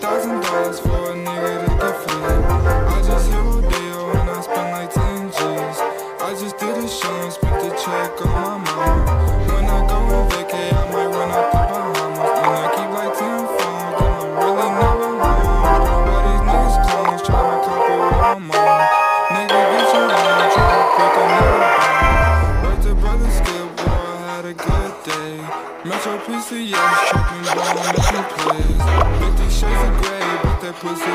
thousand dollars for insurance, put the check on my mama. When I go on vacay, I might run up the Bahamas. And I keep like 10 phones, then I'm really never alone. But these niggas clones tryna copy what I'm on. Nigga, get your own, tryna pick another bone. But the brother skip, boy, I had a good day. Metro PCS, trippin', boy, I'm in place. 50 shades of gray, but that pussy